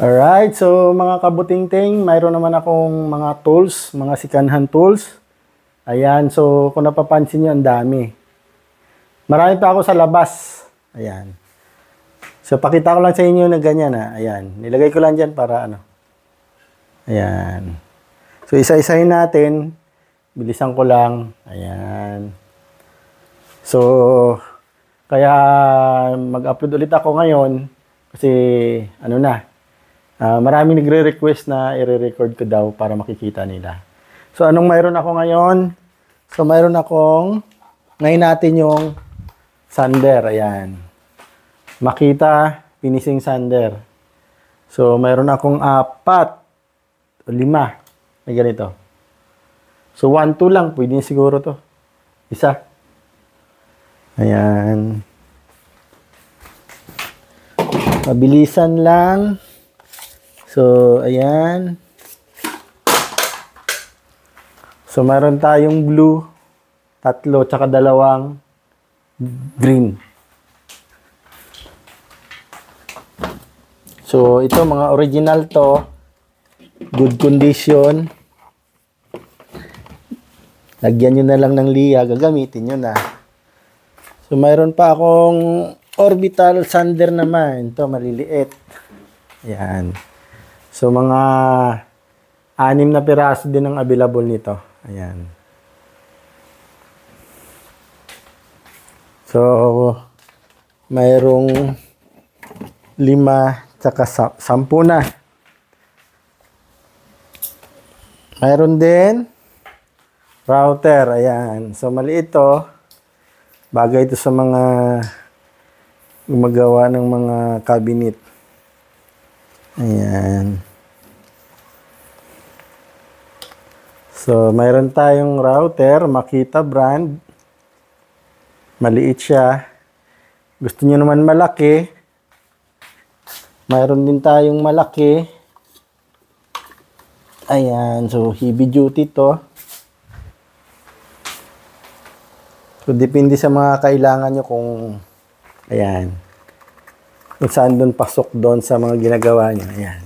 Alright, so mga kabuting-ting, mayroon naman akong mga tools, mga sikanhan tools. Ayan, so kung napapansin nyo, ang dami. Marami pa ako sa labas. Ayan. So pakita ko lang sa inyo na ganyan ha. Ayan, nilagay ko lang dyan para ano. Ayan. So isa-isahin natin. Bilisan ko lang. Ayan. So, kaya mag-upload ulit ako ngayon kasi ano na, uh, marami nagre-request na i-record ko daw para makikita nila. So, anong mayroon ako ngayon? So, mayroon akong, ngayon natin yung sander. Ayan. Makita, finishing sander. So, mayroon akong apat o lima. May ganito. So, one, two lang. Pwede siguro to. Isa. Ayan. Mabilisan lang. So, ayan. So, meron tayong blue, tatlo, tsaka dalawang green. So, ito mga original to. Good condition. Lagyan nyo na lang ng liya, gagamitin nyo na. So, mayroon pa akong orbital sander naman. Ito, maliliit. Ayan. So, mga anim na piraso din ang available nito. Ayan. So, mayroong lima tsaka sa sampu na. Mayroon din router. Ayan. So, maliit to. Bagay ito sa mga gumagawa ng mga cabinet. Ayan. So, mayroon tayong router, Makita brand. Maliit siya. Gusto niyo naman malaki. Mayroon din tayong malaki. Ayan. So, heavy duty to. So, depende sa mga kailangan nyo kung, ayan, kung saan doon pasok doon sa mga ginagawa nyo. Ayan.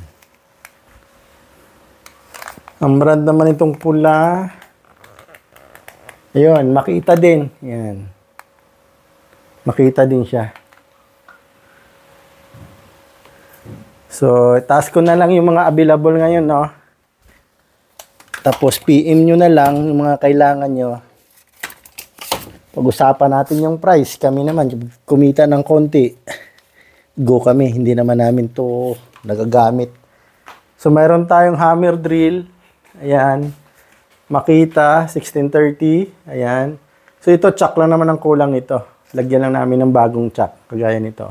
Ang brand naman itong pula, ayun, makita din. Ayan. Makita din siya. So, task ko na lang yung mga available ngayon, no? Tapos, PM nyo na lang yung mga kailangan nyo pag-usapan natin yung price. Kami naman, kumita ng konti. Go kami, hindi naman namin to nagagamit. So, mayroon tayong hammer drill. Ayan. Makita, 1630. Ayan. So, ito, chuck lang naman ang kulang nito. Lagyan lang namin ng bagong chuck. Kagaya nito.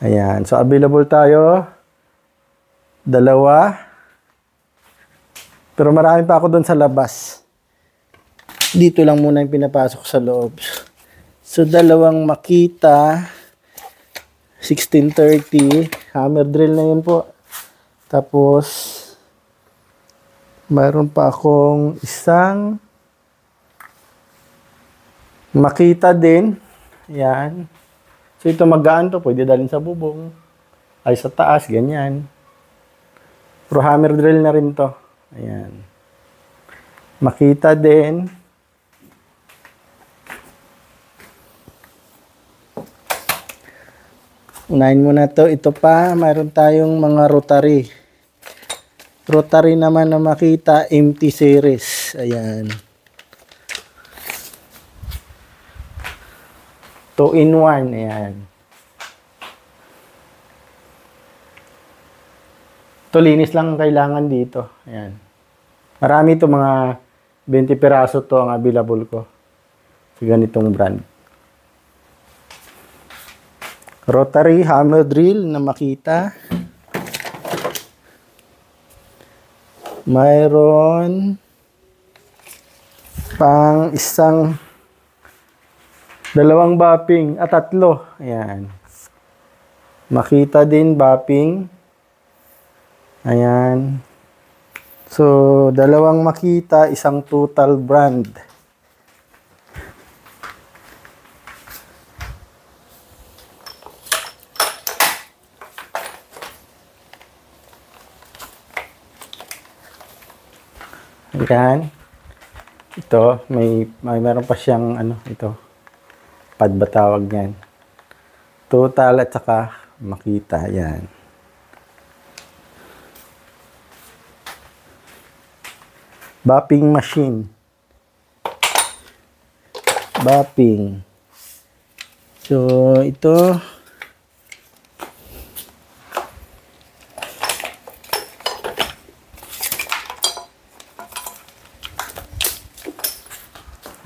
Ayan. So, available tayo. Dalawa. Pero marami pa ako doon sa labas dito lang muna yung pinapasok sa loob. So, dalawang makita, 1630, hammer drill na yun po. Tapos, mayroon pa akong isang makita din. Yan. So, ito magaan to. Pwede dalhin sa bubong. Ay, sa taas. Ganyan. Pero hammer drill na rin to. Ayan. Makita din. Unahin muna to. Ito pa, mayroon tayong mga rotary. Rotary naman na makita, empty series. Ayan. 2 in 1. Ayan. Ito, linis lang kailangan dito. Ayan. Marami ito, mga 20 piraso to ang available ko. Sa ganitong brand. Rotary hammer drill na makita. Mayroon pang isang dalawang bapping at tatlo. Ayan. Makita din bapping. Ayan. So, dalawang makita, isang total brand. Ayan. Ito, may, may meron pa siyang ano, ito. Pad ba tawag niyan? Total at saka makita. Ayan. Bopping machine. Bopping. So, ito.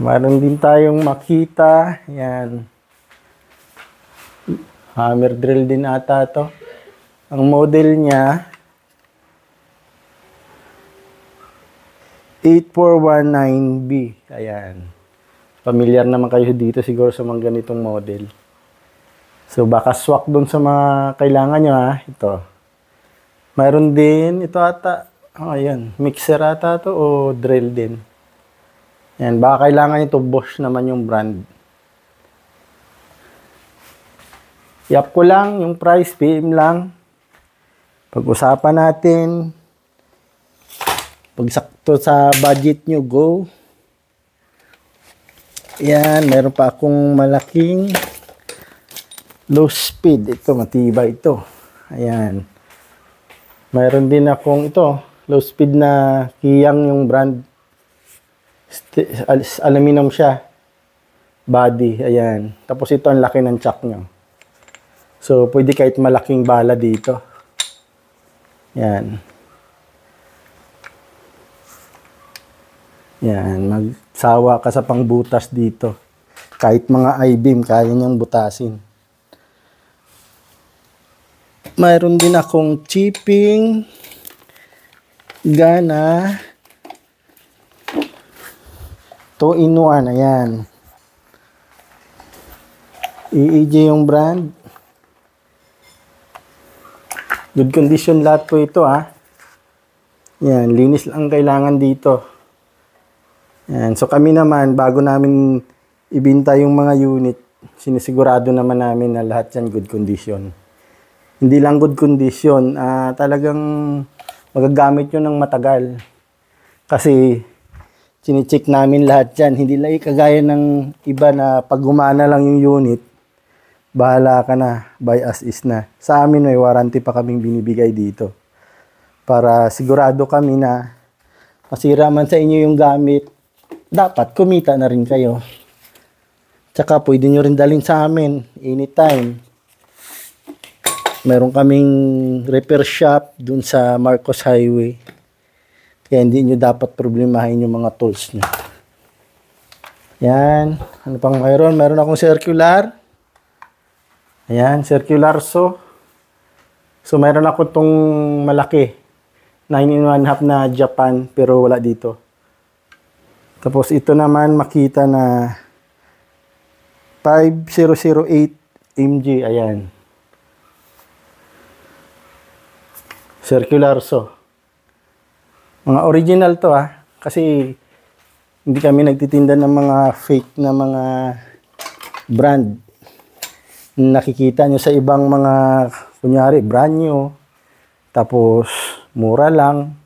Meron din tayong makita. Yan. Hammer drill din ata to. Ang model niya 8419B. Ayan. Familiar naman kayo dito siguro sa mga ganitong model. So baka swak dun sa mga kailangan nyo ha. Ito. Mayroon din. Ito ata. Oh, ayan. Mixer ata to o drill din. Yan, baka kailangan ito Bosch naman yung brand. Yap ko lang yung price, PM lang. Pag-usapan natin. Pag sakto sa budget nyo, go. Yan, meron pa akong malaking low speed. Ito, matibay ito. Ayan. Mayroon din akong ito, low speed na kiyang yung brand aluminum siya. Body, ayan. Tapos ito ang laki ng chuck nyo. So, pwede kahit malaking bala dito. Yan. Yan, magsawa ka sa pangbutas dito. Kahit mga I-beam, kaya niyang butasin. Mayroon din akong chipping gana 2 in 1, ayan. EEJ yung brand. Good condition lahat po ito ha. Yan, linis lang kailangan dito. Yan, so kami naman, bago namin ibinta yung mga unit, sinisigurado naman namin na lahat yan good condition. Hindi lang good condition, uh, talagang magagamit yun ng matagal. Kasi Chine-check namin lahat yan. Hindi lang kagaya ng iba na pag gumana lang yung unit, bahala ka na, buy as is na. Sa amin may warranty pa kaming binibigay dito. Para sigurado kami na masira man sa inyo yung gamit, dapat kumita na rin kayo. Tsaka pwede nyo rin dalhin sa amin anytime. Meron kaming repair shop dun sa Marcos Highway. Kaya hindi nyo dapat problemahin yung mga tools nyo. Yan. Ano pang mayroon? Meron akong circular. Ayan, circular so. So, mayroon ako tong malaki. 9 in 1 half na Japan, pero wala dito. Tapos, ito naman makita na 5008 mg. Ayan. Circular so. Mga original to ah. Kasi hindi kami nagtitinda ng mga fake na mga brand. Nakikita nyo sa ibang mga, kunyari, brand new. Tapos, mura lang.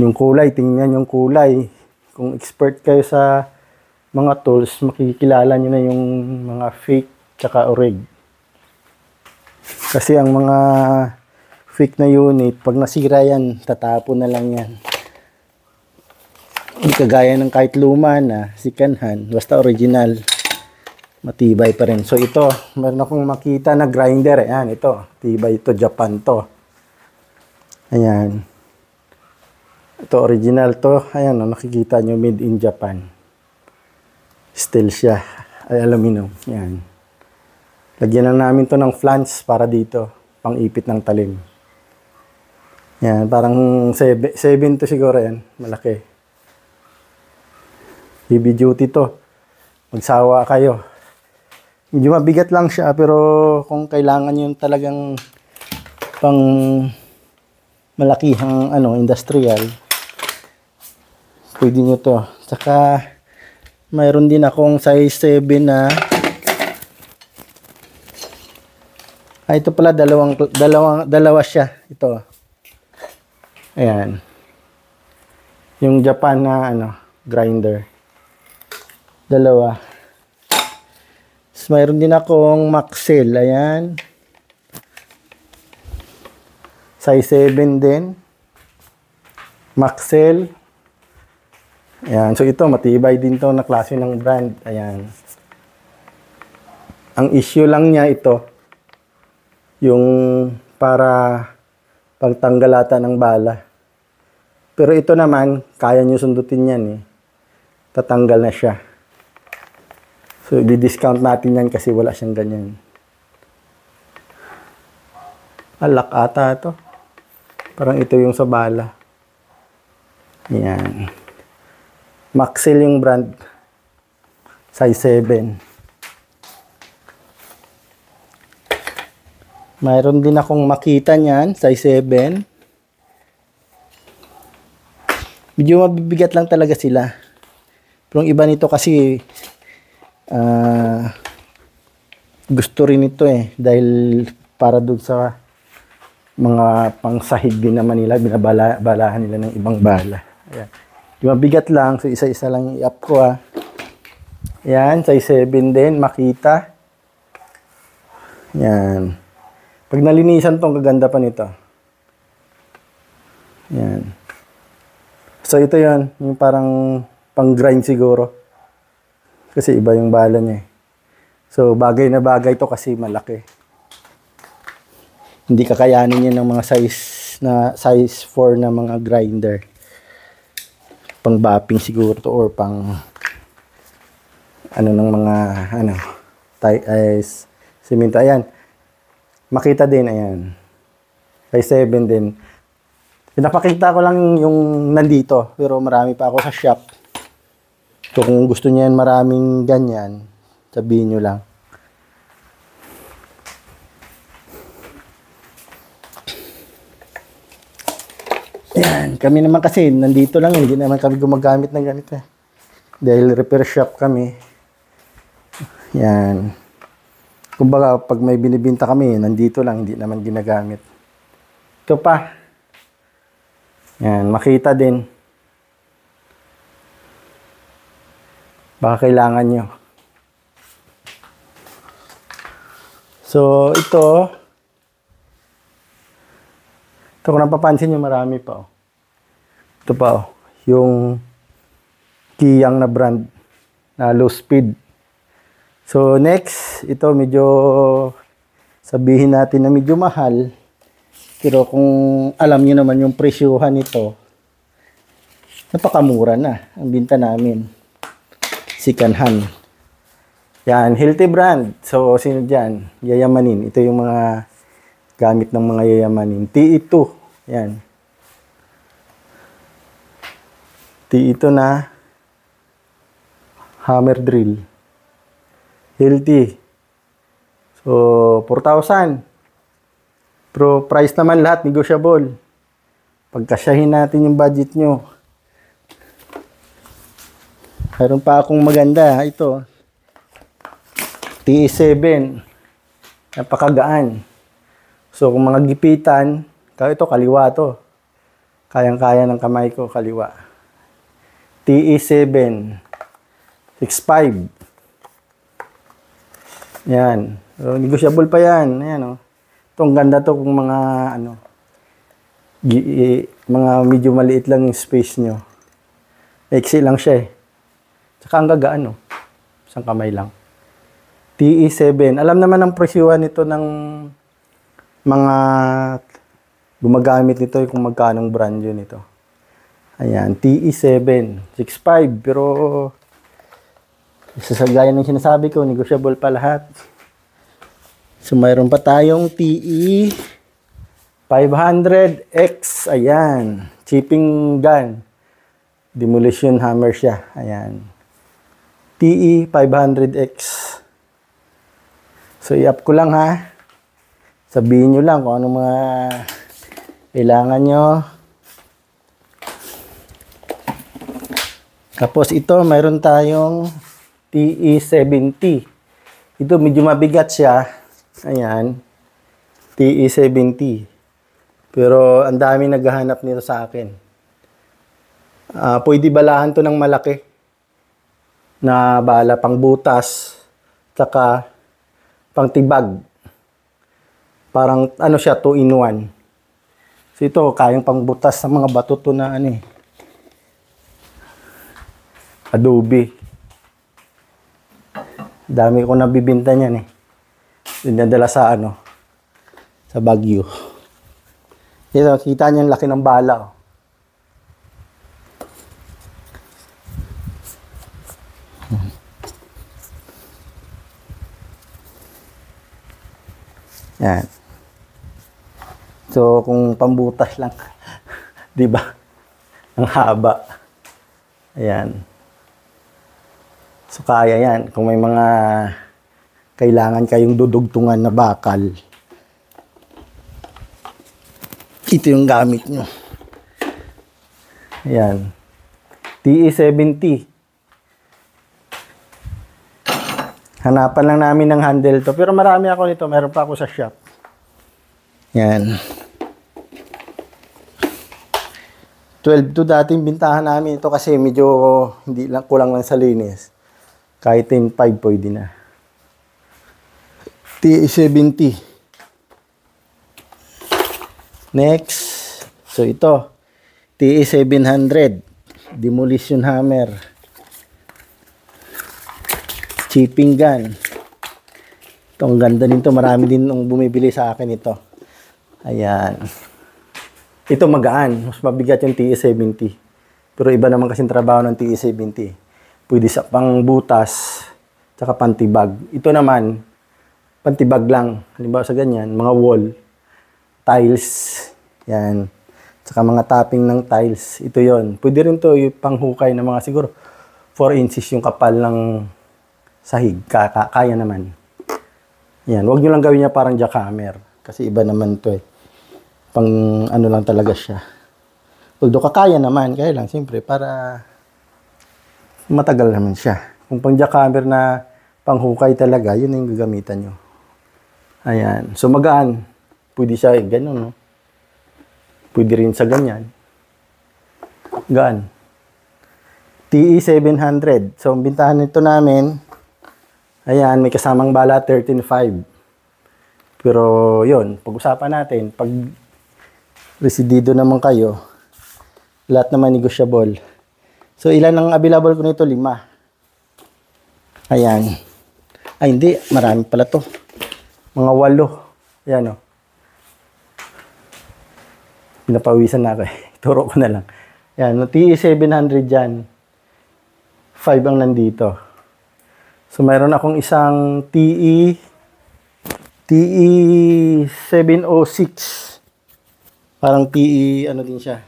Yung kulay, tingnan yung kulay. Kung expert kayo sa mga tools, makikilala nyo na yung mga fake tsaka orig. Kasi ang mga fake na unit, pag nasira yan, tatapon na lang yan. Hindi kagaya ng kahit luma na sikanhan, basta original, matibay pa rin. So ito, meron akong makita na grinder. Ayan, ito. Tibay ito, Japan to. Ayan. Ito, original to. Ayan, nakikita nyo, made in Japan. Steel siya. Ay, aluminum. Ayan. Lagyan na namin to ng flange para dito, pang ipit ng talim. Yan, parang 7 to siguro yan. Malaki. Heavy duty to. Magsawa kayo. Medyo mabigat lang siya pero kung kailangan yung talagang pang malakihang ano, industrial, pwede nyo to. Saka mayroon din akong size 7 na Ah, ito pala dalawang dalawang dalawa siya. Ito. Ayan. Yung Japan na ano, grinder. Dalawa. Tapos mayroon din akong Maxell. Ayan. Size 7 din. Maxell. Ayan. So ito, matibay din to na klase ng brand. Ayan. Ang issue lang niya ito, yung para pagtanggalata ng bala. Pero ito naman, kaya nyo sundutin yan eh. Tatanggal na siya. So, di-discount natin yan kasi wala siyang ganyan. Alak ata ito. Parang ito yung sa bala. Yan. Maxell yung brand. Size 7. Mayroon din akong makita niyan, size 7. Medyo mabibigat lang talaga sila. Pero iba nito kasi ah, gusto rin ito eh dahil para doon sa mga pangsahig din naman nila, binabalahan nila ng ibang bala. Ayan. Yung mabigat lang, so isa-isa lang i-up ko ah. Yan, size 7 din, makita. Yan. Pag nalinisan tong kaganda pa nito. Yan. So ito yan, yung parang pang-grind siguro. Kasi iba yung bala niya eh. So bagay na bagay to kasi malaki. Hindi kakayanin niya ng mga size na size 4 na mga grinder. Pang bapping siguro to or pang ano ng mga ano tay ay simento ayan makita din ayan size 7 din pinapakita ko lang yung nandito pero marami pa ako sa shop so kung gusto niyo yan maraming ganyan sabihin nyo lang Yan, kami naman kasi nandito lang, hindi naman kami gumagamit ng ganito. eh. Dahil repair shop kami. Yan. Kumbaga, pag may binibinta kami, nandito lang, hindi naman ginagamit. Ito pa. Yan, makita din. Baka kailangan nyo. So, ito, ito kung napapansin nyo, marami pa. Oh. Ito pa, oh. yung Kiyang na brand na low speed. So, next, ito medyo sabihin natin na medyo mahal. Pero kung alam nyo naman yung presyuhan nito, napakamura na ang binta namin. Sikanhan. Yan, healthy brand. So, sino dyan? Yayamanin. Ito yung mga gamit ng mga yayamanin. T2. Yan. T2 na hammer drill. Healthy. So, 4,000. Pero price naman lahat, negotiable. Pagkasyahin natin yung budget nyo. Meron pa akong maganda. Ito. T7. Napakagaan. So, kung mga gipitan, ito kaliwa to. Kayang-kaya ng kamay ko, kaliwa. TE7. 6.5. Yan. So, negotiable pa yan. Ayan, oh. Itong ganda to kung mga, ano, mga medyo maliit lang yung space nyo. Exe lang siya eh. Tsaka ang gagaan, oh. Isang kamay lang. TE7. Alam naman ang presyuhan nito ng mga gumagamit nito kung magkano brand yun ito. Ayan, TE7, 6.5 pero sa gaya ng sinasabi ko, negotiable pa lahat. So mayroon pa tayong TE 500X, ayan, chipping gun. Demolition hammer siya, ayan. TE 500X. So i-up ko lang ha. Sabihin nyo lang kung ano mga kailangan nyo. Tapos ito, mayroon tayong TE70. Ito, medyo mabigat siya. Ayan. TE70. Pero ang dami naghahanap nito sa akin. Ah, pwede balahan to ng malaki na bala pang butas tsaka pang tibag. Parang ano siya, 2 in 1. So ito, kayang pang butas sa mga bato to na ano eh. Adobe. Dami ko nabibinta niyan eh. Dinadala sa ano, sa Baguio. Ito, kita niyo ang laki ng bala. Oh. Yan. So, kung pambutas lang, 'di ba? Ang haba. Ayan. So, kaya yan. Kung may mga kailangan kayong dudugtungan na bakal, ito yung gamit nyo. Ayan. TE70. Hanapan lang namin ng handle to. Pero marami ako nito. Meron pa ako sa shop. Yan. 12 to dating bintahan namin ito kasi medyo hindi lang kulang lang sa linis. Kahit 10.5 pwede na. T70. Next. So ito. TE700. Demolition hammer. Chipping gun. Ito, ang ganda nito. Marami din nung bumibili sa akin ito. Ayan. Ito magaan. Mas mabigat yung TE70. Pero iba naman kasing trabaho ng TE70. Pwede sa pang butas, tsaka pantibag. Ito naman, pantibag lang. Halimbawa sa ganyan, mga wall, tiles, yan. Tsaka mga tapping ng tiles. Ito yon Pwede rin to yung panghukay ng mga siguro 4 inches yung kapal ng sahig. Kaka, kaya naman. Yan. Huwag nyo lang gawin niya parang jackhammer. Kasi iba naman to eh. Pang ano lang talaga siya. Although kakaya naman. Kaya lang, siyempre, para matagal naman siya. Kung pang jackhammer na panghukay talaga, yun na yung gagamitan nyo. Ayan. So magaan. Pwede siya eh, ganun, no? Pwede rin sa ganyan. Gaan. TE 700. So, ang bintahan nito namin, ayan, may kasamang bala 13.5. Pero, yon pag-usapan natin, pag residido naman kayo, lahat naman negotiable. So, ilan ang available ko nito? Lima. Ayan. Ay, hindi. Marami pala to. Mga walo. Ayan, oh. Pinapawisan na ako eh. Turo ko na lang. Yan, no, TE 700 dyan. 5 ang nandito. So, mayroon akong isang TE TE 706. Parang TE, ano din siya.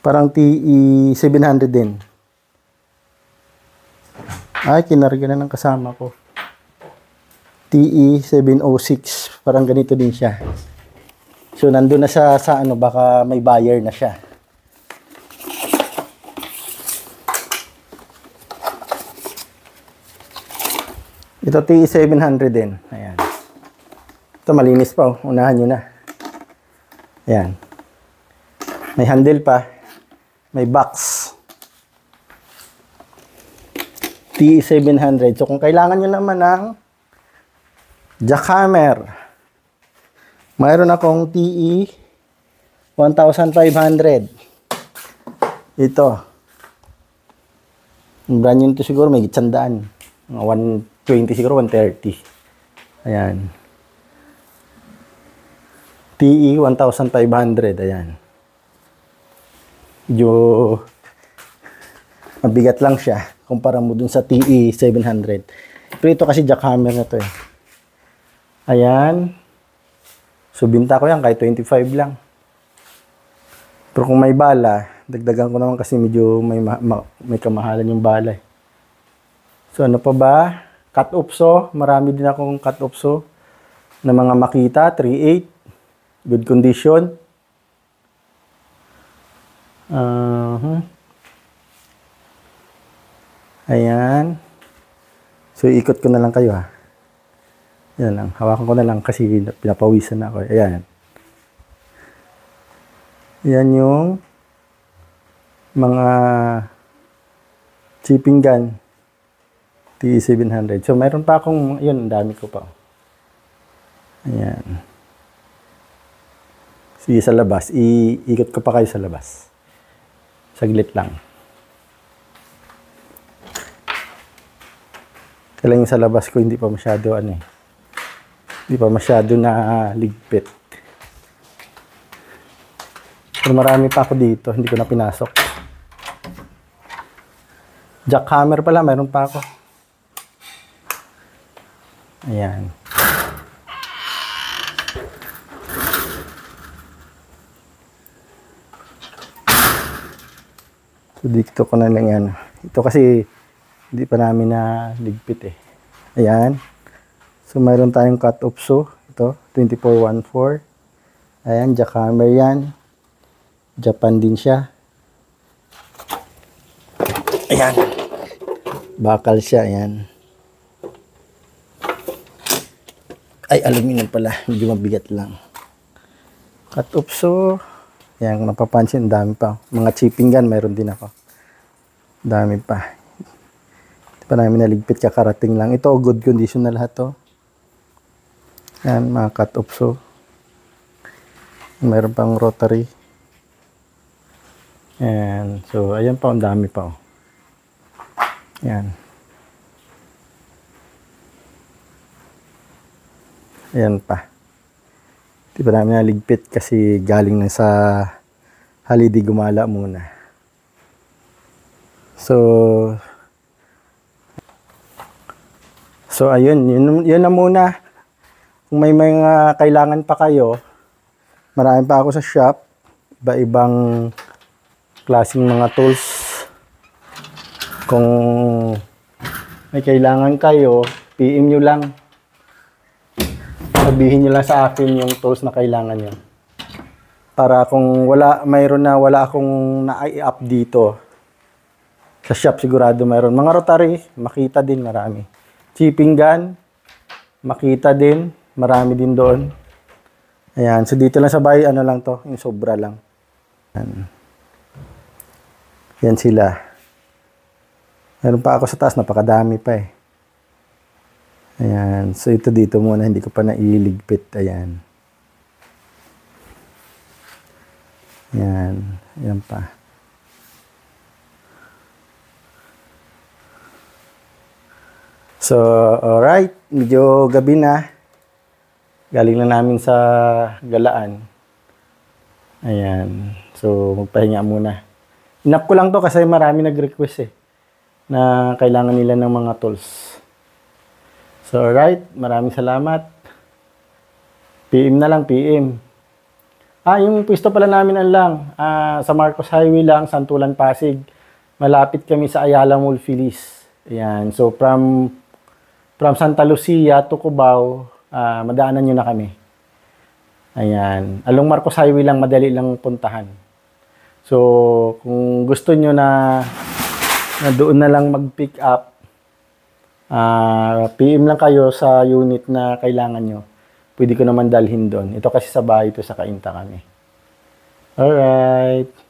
Parang TE 700 din. Ay, kinarga na ng kasama ko. TE 706. Parang ganito din siya. So, nandun na siya sa ano, baka may buyer na siya. Ito TE 700 din. Ayan. Ito malinis pa. Oh. Unahan nyo na. Ayan. May handle pa. May box. TE 700. So, kung kailangan nyo naman ng jackhammer, mayroon akong TE 1,500. Ito. Ang brand yun to siguro may gitsandaan. Mga 120 siguro, 130. Ayan. TE 1,500. Ayan. Medyo mabigat lang siya kumpara mo dun sa TE 700. Pero ito kasi jackhammer na to eh. Ayan. So, binta ko yan kahit 25 lang. Pero kung may bala, dagdagan ko naman kasi medyo may, ma- ma- may kamahalan yung bala eh. So, ano pa ba? Cut off saw. Marami din akong cut off saw na mga Makita, 3.8. Good condition. Uh-huh. Ayan. So, ikot ko na lang kayo ha. Yan lang. Hawakan ko na lang kasi pinapawisan na ako. Ayan. Yan yung mga chipping gun. TE700. So, mayroon pa akong, yun, ang dami ko pa. Ayan. Sige, sa labas. Iikot ko pa kayo sa labas. Saglit lang. Kailan yung sa labas ko, hindi pa masyado, ano eh. Hindi pa masyado na ligpit. Pero marami pa ako dito, hindi ko na pinasok. Jackhammer pala, mayroon pa ako. Ayan. So, dito ko na lang yan. Ito kasi, hindi pa namin na ligpit eh. Ayan. So, mayroon tayong cut-off saw. Ito, 2414. Ayan, jackhammer yan. Japan din siya. Ayan. Bakal siya, ayan. Ay, aluminum pala. Medyo mabigat lang. Cut-off saw. Ayan, kung napapansin, dami pa. Mga chipping gun, mayroon din ako. Dami pa. Hindi pa namin naligpit, kakarating lang. Ito, good condition na lahat to. Ayan, mga cut-off saw. Mayroon pang rotary. Ayan. So, ayan pa, ang dami pa. Oh. Ayan. Ayan pa. Di pa namin naligpit kasi galing na sa holiday gumala muna. So, so ayun, yun, yun na muna. Kung may mga kailangan pa kayo, marami pa ako sa shop. Iba-ibang klaseng mga tools. Kung may kailangan kayo, PM nyo lang. Sabihin nyo lang sa akin yung tools na kailangan nyo. Para kung wala, mayroon na wala akong na-up dito, sa shop sigurado mayroon. Mga rotary, makita din marami. Chipping gun, makita din, marami din doon. Ayan, so dito lang sa bahay, ano lang to, yung sobra lang. Ayan. Yan sila. Meron pa ako sa taas, napakadami pa eh. Ayan. So, ito dito muna. Hindi ko pa nailigpit. Ayan. Ayan. Ayan pa. So, alright. Medyo gabi na. Galing na namin sa galaan. Ayan. So, magpahinga muna. Inap ko lang to kasi marami nag-request eh na kailangan nila ng mga tools. So, alright. Maraming salamat. PM na lang, PM. Ah, yung pwesto pala namin ang lang. Ah, sa Marcos Highway lang, Santulan, Pasig. Malapit kami sa Ayala Mall, Feliz. Ayan. So, from, from Santa Lucia to Cubao, ah, madaanan nyo na kami. Ayan. Along Marcos Highway lang, madali lang puntahan. So, kung gusto nyo na, na doon na lang mag-pick up, ah PM lang kayo sa unit na kailangan nyo. Pwede ko naman dalhin doon. Ito kasi sa bahay ito sa Kainta kami. Alright.